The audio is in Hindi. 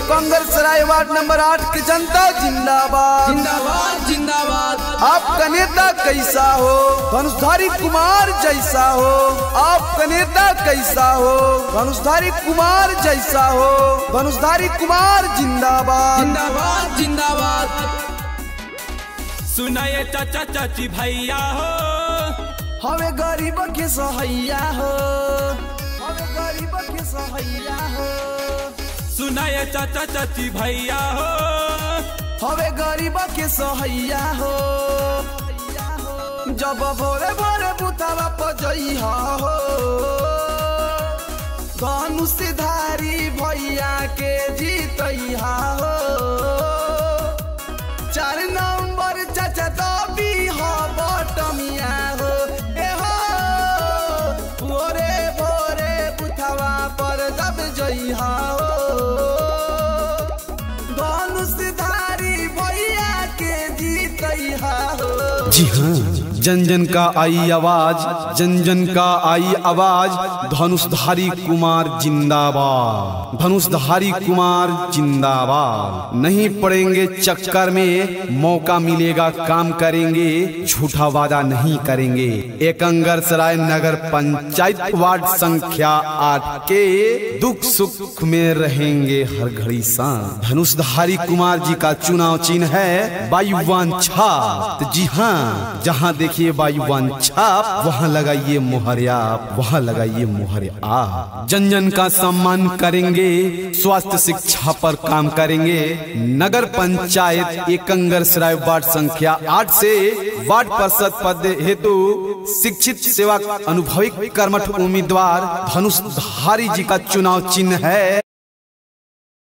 कंगर सराय वार्ड नंबर आठ की जनता जिंदाबाद। जिंदाबाद जिंदाबाद। आपका नेता कैसा हो? धनुषधारी कुमार जैसा हो। आपका नेता कैसा हो? धनुषधारी कुमार जैसा हो। धनुषधारी कुमार जिंदाबाद। जिंदाबाद जिंदाबाद। सुनाए चाचा चाची भैया हो। हमें गरीब के सहैया हो। सुनाए चाचा चाची भैया हो। हमें गरीब के सहैया हो। जब भोरे भोरे बुतावा पजैहा हो। धनुष धारी भैया के जीतैहा हो। चार नंबर चाचा दबी हो बटमिया हो। ए हो, भोरे भोरे बुथावा पर दब जइहा हो। जी हाँ जन जन का आई आवाज़ जन जन का आई आवाज़, धनुषधारी कुमार जिंदाबाद। धनुषधारी कुमार जिंदाबाद। नहीं पड़ेंगे चक्कर में, मौका मिलेगा, काम करेंगे, झूठा वादा नहीं करेंगे। एकंगर सराय नगर पंचायत वार्ड संख्या आठ के दुख सुख में रहेंगे हर घड़ी सान धनुषधारी कुमार जी का चुनाव चिन्ह है छाप तो जी हाँ जहाँ देखिए वायुवान छाप, वहाँ लगाइए मोहरिया वहाँ लगाइए मोहरिया जन जन का सम्मान करेंगे, स्वास्थ्य शिक्षा पर काम करेंगे। नगर पंचायत एकंगर सराय वार्ड संख्या आठ से वार्ड पार्षद पद हेतु शिक्षित सेवा अनुभवी कर्मठ उम्मीदवार धनुष धनुषधारी जी का चुनाव चिन्ह है।